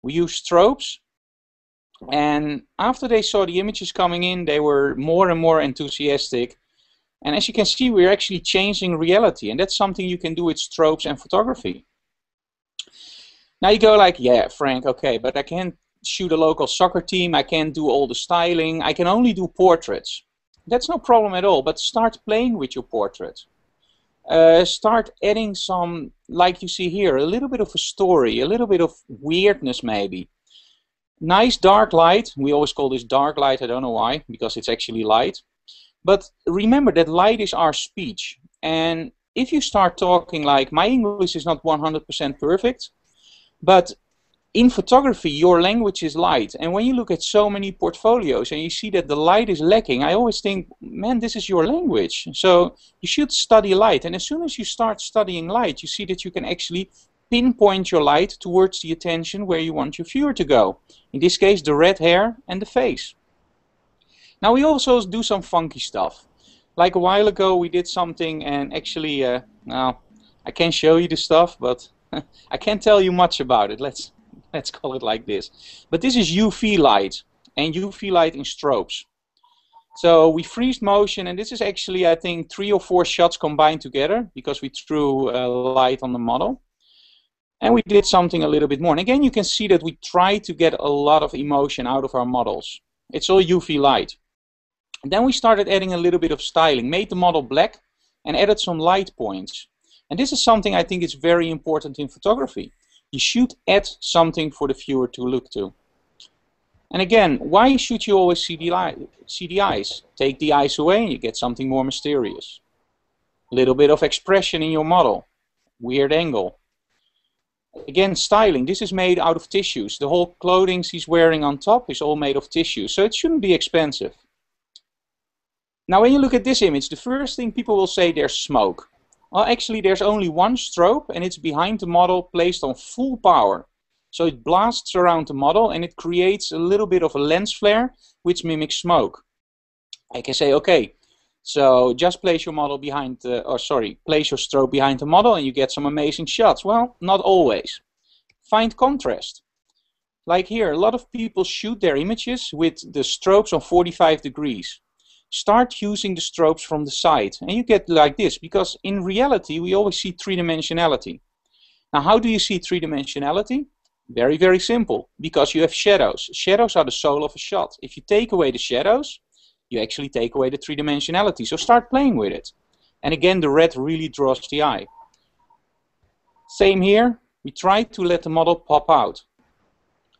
We used strobes. And after they saw the images coming in, they were more and more enthusiastic. And as you can see, we're actually changing reality. And that's something you can do with strobes and photography. Now you go like, yeah, Frank, okay, but I can't shoot a local soccer team. I can't do all the styling. I can only do portraits. That's no problem at all, but start playing with your portrait. Uh, start adding some, like you see here, a little bit of a story, a little bit of weirdness maybe. Nice dark light. We always call this dark light. I don't know why, because it's actually light. But remember that light is our speech. And if you start talking like, my English is not 100% perfect, but in photography, your language is light. And when you look at so many portfolios and you see that the light is lacking, I always think, man, this is your language. So you should study light. And as soon as you start studying light, you see that you can actually pinpoint your light towards the attention where you want your viewer to go. In this case, the red hair and the face. Now we also do some funky stuff. Like a while ago, we did something and actually, uh, now, I can't show you the stuff, but *laughs* I can't tell you much about it. Let's let's call it like this. But this is UV light and UV light in strobes. So we freeze motion and this is actually I think three or four shots combined together because we threw uh, light on the model. And we did something a little bit more. And again you can see that we try to get a lot of emotion out of our models. It's all UV light. And then we started adding a little bit of styling, made the model black and added some light points. And this is something I think is very important in photography you should add something for the viewer to look to. And again, why should you always see the, see the eyes? Take the eyes away and you get something more mysterious. A little bit of expression in your model. Weird angle. Again, styling. This is made out of tissues. The whole clothing she's wearing on top is all made of tissue, so it shouldn't be expensive. Now when you look at this image, the first thing people will say there's smoke. Well, actually, there's only one strobe, and it's behind the model placed on full power. So it blasts around the model, and it creates a little bit of a lens flare, which mimics smoke. I can say, okay, so just place your model behind, the, or sorry, place your strobe behind the model, and you get some amazing shots. Well, not always. Find contrast. Like here, a lot of people shoot their images with the strobes on 45 degrees. Start using the strobes from the side. And you get like this, because in reality, we always see three-dimensionality. Now, how do you see three-dimensionality? Very, very simple, because you have shadows. Shadows are the soul of a shot. If you take away the shadows, you actually take away the three-dimensionality. So start playing with it. And again, the red really draws the eye. Same here, we try to let the model pop out.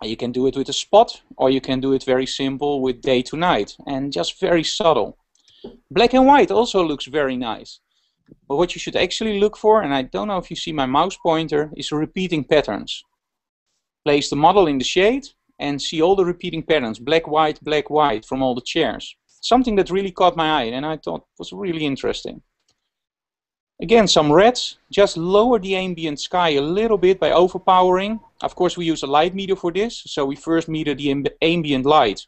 You can do it with a spot, or you can do it very simple with day to night, and just very subtle. Black and white also looks very nice. But what you should actually look for, and I don't know if you see my mouse pointer, is repeating patterns. Place the model in the shade and see all the repeating patterns, black, white, black, white, from all the chairs. Something that really caught my eye and I thought was really interesting. Again, some reds, just lower the ambient sky a little bit by overpowering. Of course, we use a light meter for this, so we first meter the amb ambient light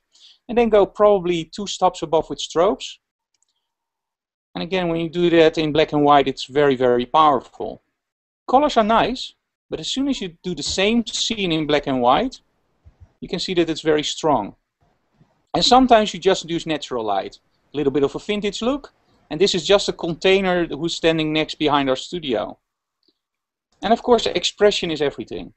and then go probably two stops above with strobes. And again, when you do that in black and white, it's very, very powerful. Colors are nice, but as soon as you do the same scene in black and white, you can see that it's very strong. And sometimes you just use natural light. A little bit of a vintage look, and this is just a container who's standing next behind our studio. And of course, expression is everything.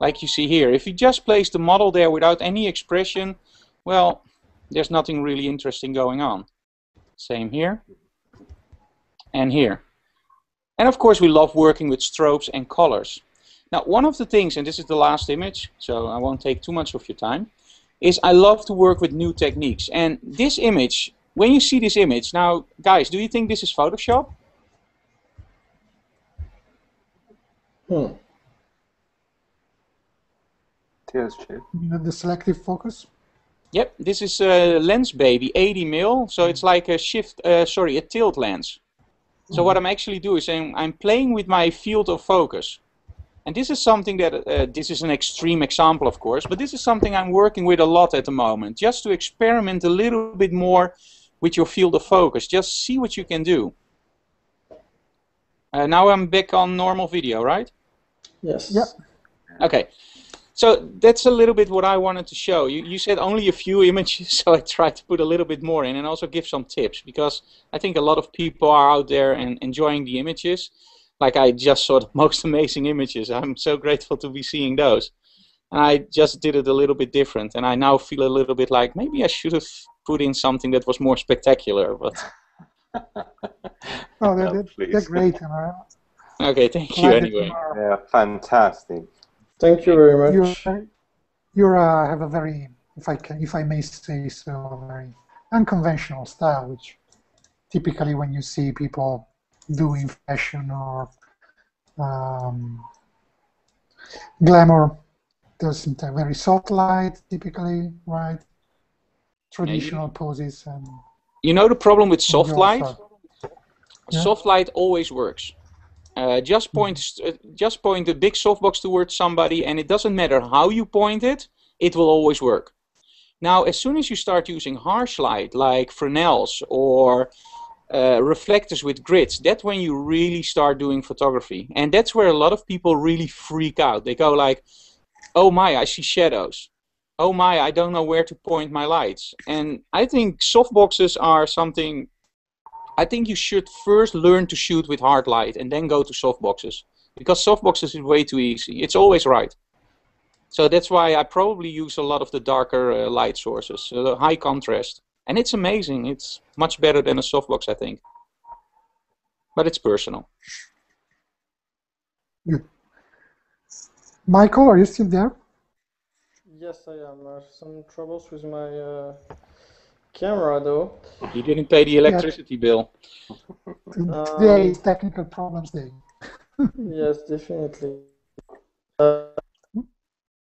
Like you see here, if you just place the model there without any expression, well, there's nothing really interesting going on. Same here and here. And of course, we love working with strobes and colors. Now, one of the things, and this is the last image, so I won't take too much of your time, is I love to work with new techniques. And this image when you see this image, now guys, do you think this is Photoshop? Hmm. TSG. You know, the selective focus. Yep, this is a Lensbaby, 80 mil, so it's like a shift, uh, sorry, a tilt lens. So what I'm actually doing is I'm, I'm playing with my field of focus. And this is something that, uh, this is an extreme example of course, but this is something I'm working with a lot at the moment, just to experiment a little bit more with your field of focus. Just see what you can do. Uh, now I'm back on normal video, right? Yes. Yep. Okay. So that's a little bit what I wanted to show. You, you said only a few *laughs* images, so I tried to put a little bit more in and also give some tips because I think a lot of people are out there and enjoying the images. Like I just saw the *laughs* most amazing images. I'm so grateful to be seeing those. And I just did it a little bit different and I now feel a little bit like maybe I should have put in something that was more spectacular. But *laughs* oh, they're, they're, they're great. okay, thank you anyway. Yeah, fantastic. Thank you very much. You you uh, have a very, if I can, if I may say so, very unconventional style, which typically when you see people doing fashion or um, glamour, there's some very soft light, typically, right? Traditional you, poses. And you know the problem with soft light? Yeah. Soft light always works. Uh, just mm-hmm. point, uh, just point a big softbox towards somebody, and it doesn't matter how you point it, it will always work. Now, as soon as you start using harsh light, like Fresnels or uh, reflectors with grids, that's when you really start doing photography, and that's where a lot of people really freak out. They go like, "Oh my, I see shadows." Oh my, I don't know where to point my lights. And I think softboxes are something, I think you should first learn to shoot with hard light and then go to softboxes. Because softboxes is way too easy. It's always right. So that's why I probably use a lot of the darker uh, light sources, so the high contrast. And it's amazing. It's much better than a softbox, I think. But it's personal. Good. Michael, are you still there? Yes, I am. I have some troubles with my uh, camera, though. You didn't pay the electricity yeah. bill. *laughs* Today is technical problems day. *laughs* yes, definitely. Uh,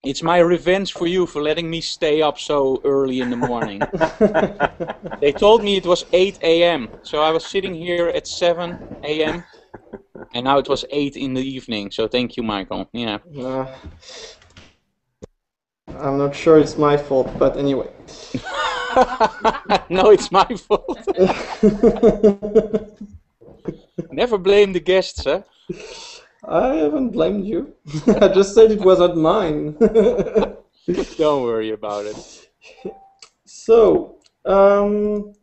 it's my revenge for you for letting me stay up so early in the morning. *laughs* they told me it was 8 a.m. So I was sitting here at 7 a.m. And now it was 8 in the evening. So thank you, Michael. Yeah. Uh, I'm not sure it's my fault, but anyway. *laughs* no, it's my fault. *laughs* Never blame the guests, huh? I haven't blamed you. *laughs* I just said it wasn't mine. Don't worry about it. So, Um,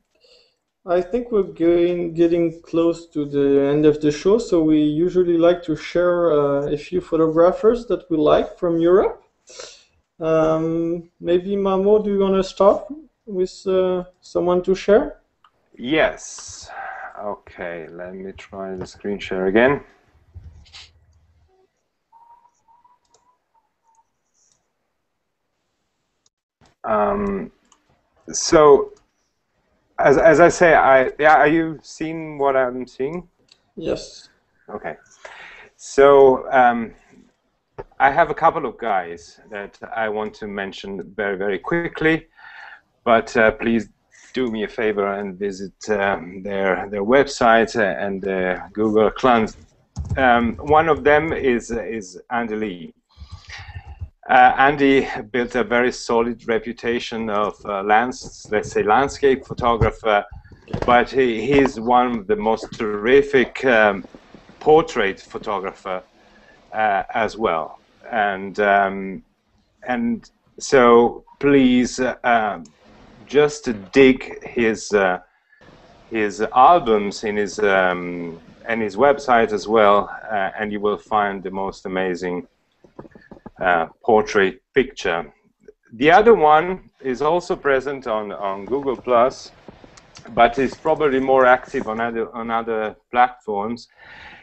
I think we're getting getting close to the end of the show, so we usually like to share uh, a few photographers that we like from Europe. Um, maybe Mamo, do you want to start with uh, someone to share? Yes. Okay, let me try the screen share again. Um, so, as, as I say, I yeah, are you seeing what I'm seeing? Yes. Okay. So um, I have a couple of guys that I want to mention very very quickly, but uh, please do me a favor and visit um, their their website and uh, Google Clans. Um, one of them is is Andy Lee. Uh, Andy built a very solid reputation of uh, lands, let's say landscape photographer, but he, he's one of the most terrific um, portrait photographer uh, as well. And um, and so please uh, just dig his uh, his albums in his um, and his website as well, uh, and you will find the most amazing uh, portrait picture. The other one is also present on, on Google Plus, but is probably more active on other on other platforms.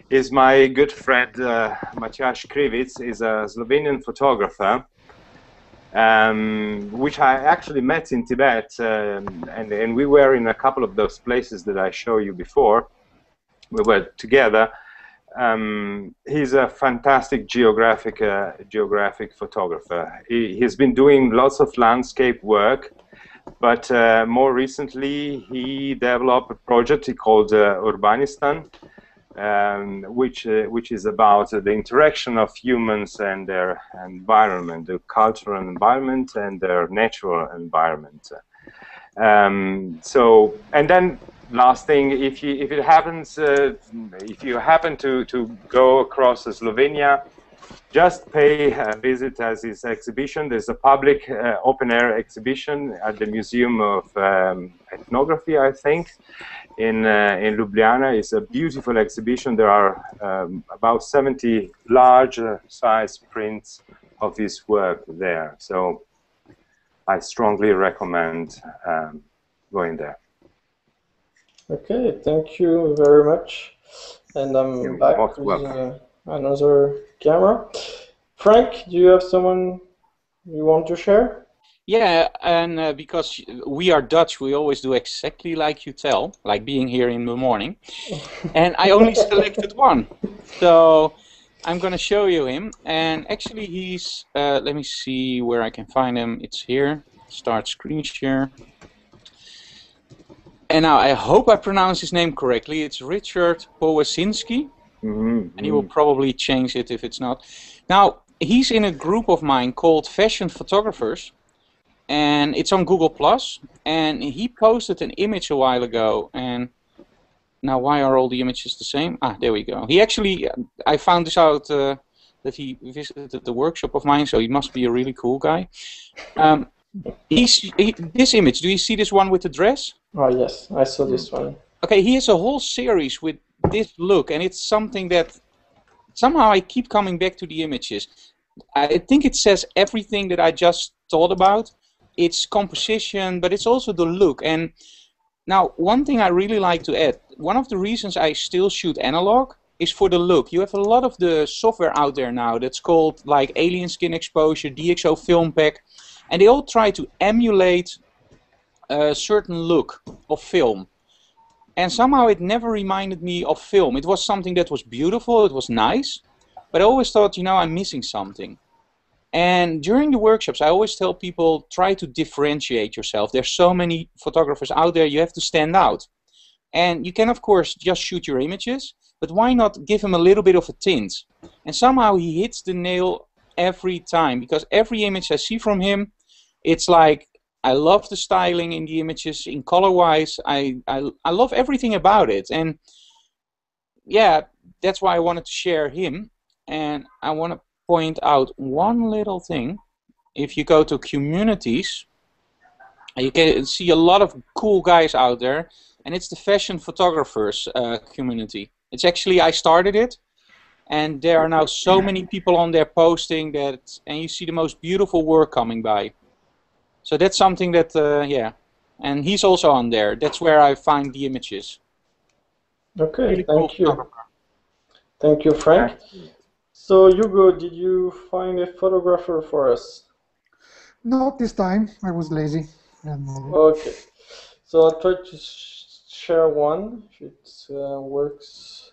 Is my good friend uh, Matjaž Krivic, is a Slovenian photographer, um, which I actually met in Tibet, um, and and we were in a couple of those places that I showed you before. We were together um, he's a fantastic geographic uh, geographic photographer. He, has been doing lots of landscape work, but uh, more recently he developed a project he called uh, Urbanistan, um, which uh, which is about the interaction of humans and their environment, the cultural environment and their natural environment. Um, so, and then last thing, if you if it happens, uh, if you happen to to go across Slovenia, just pay a visit as his exhibition. There's a public uh, open air exhibition at the Museum of um, Ethnography, I think, in uh, in Ljubljana. It's a beautiful exhibition. There are um, about 70 large uh, size prints of his work there. So I strongly recommend um, going there. Okay, thank you very much. And I'm You're back with uh, another camera. Frank, do you have someone you want to share? Yeah, and uh, because we are Dutch, we always do exactly like you tell, like being here in the morning. *laughs* and I only selected one. So I'm going to show you him. And actually, he's, uh, let me see where I can find him. It's here. Start screen share. And now I hope I pronounce his name correctly. It's Richard Powazynski. Mm-hmm. And he will probably change it if it's not. Now, he's in a group of mine called Fashion Photographers. And it's on Google Plus. And he posted an image a while ago. And now, why are all the images the same? Ah, there we go. He actually, I found this out uh, that he visited the workshop of mine, so he must be a really cool guy. Um, he's, he, this image, do you see this one with the dress? Oh, yes, I saw this one. Okay, he has a whole series with this look, and it's something that somehow I keep coming back to the images. I think it says everything that I just thought about. It's composition, but it's also the look. And now, one thing I really like to add one of the reasons I still shoot analog is for the look. You have a lot of the software out there now that's called like Alien Skin Exposure, DxO Film Pack, and they all try to emulate a certain look of film. And somehow it never reminded me of film. It was something that was beautiful, it was nice, but I always thought, you know, I'm missing something. And during the workshops, I always tell people try to differentiate yourself. There's so many photographers out there, you have to stand out. And you can, of course, just shoot your images, but why not give him a little bit of a tint? And somehow he hits the nail every time because every image I see from him, it's like I love the styling in the images, in color wise. I, I, I love everything about it. And yeah, that's why I wanted to share him. And I want to point out one little thing. If you go to communities, you can see a lot of cool guys out there, and it's the fashion photographers uh, community. It's actually I started it, and there are now so many people on there posting that, and you see the most beautiful work coming by. So that's something that, uh, yeah, and he's also on there. That's where I find the images. Okay, Really thank cool you. photographer. Thank you, Frank. So, Ugo, did you find a photographer for us? Not this time. I was lazy. Okay. So, I'll try to sh share one if it uh, works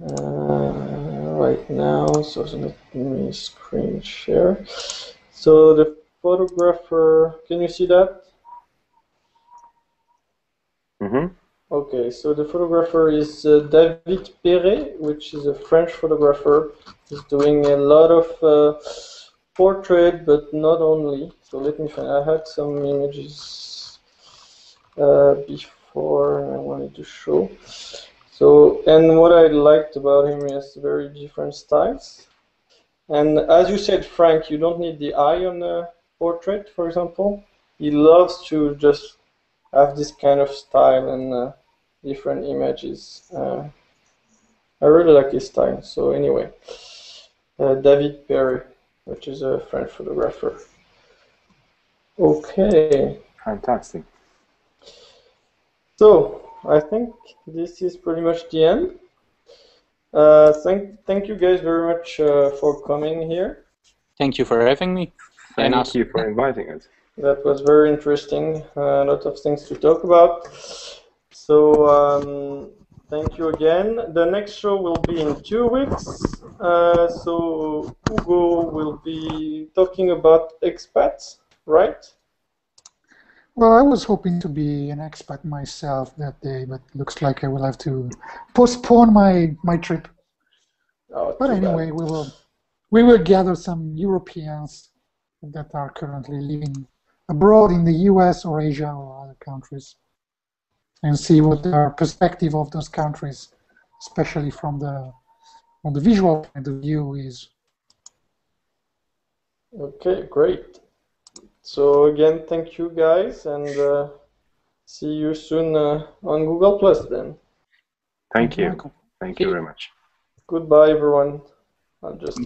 uh, right now. So, let me screen share. So, the photographer, can you see that? hmm Okay, so the photographer is uh, David Pairé, which is a French photographer. He's doing a lot of uh, portrait, but not only. So let me find. I had some images uh, before I wanted to show. So, and what I liked about him is very different styles. And as you said, Frank, you don't need the eye on a portrait, for example. He loves to just have this kind of style and uh, different images. Uh, I really like his style. So anyway, uh, David Pairé, which is a French photographer. Okay, Fantastic. so I think this is pretty much the end. Uh, thank thank you guys very much uh, for coming here. Thank you for having me. Thank And us. you for inviting us. That was very interesting. A lot of things to talk about. So, um, thank you again. The next show will be in two weeks. Uh, so, Ugo will be talking about expats, right? well, I was hoping to be an expat myself that day, but looks like I will have to postpone my, my trip. Oh, But too bad. anyway, we will we will gather some Europeans that are currently living abroad in the U.S. or Asia or other countries, and see what their perspective of those countries, especially from the from the visual point of view, is. Okay, great. So, again, thank you guys, and uh, see you soon uh, on Google Plus then. Thank you. Thank you very much. Goodbye, everyone. I'll just